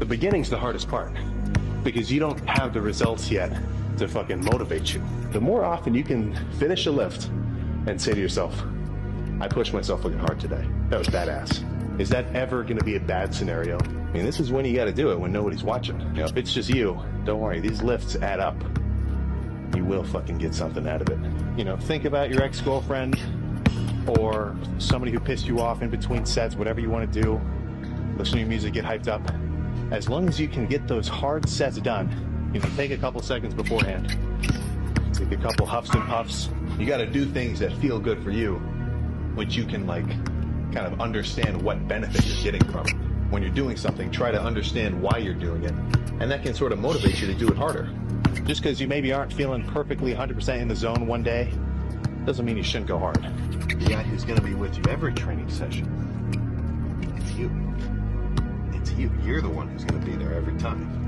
The beginning's the hardest part because you don't have the results yet to fucking motivate you. The more often you can finish a lift and say to yourself, I pushed myself fucking hard today. That was badass. Is that ever going to be a bad scenario? I mean, this is when you got to do it when nobody's watching. You know, if it's just you, don't worry. These lifts add up. You will fucking get something out of it. You know, think about your ex-girlfriend or somebody who pissed you off in between sets, whatever you want to do. Listen to your music, get hyped up. As long as you can get those hard sets done, you can take a couple seconds beforehand. Take a couple huffs and puffs. You got to do things that feel good for you, which you can like kind of understand what benefit you're getting from. When you're doing something, try to understand why you're doing it. And that can sort of motivate you to do it harder. Just because you maybe aren't feeling perfectly 100% in the zone one day, doesn't mean you shouldn't go hard. The guy who's going to be with you every training session, it's you. You. You're the one who's going to be there every time.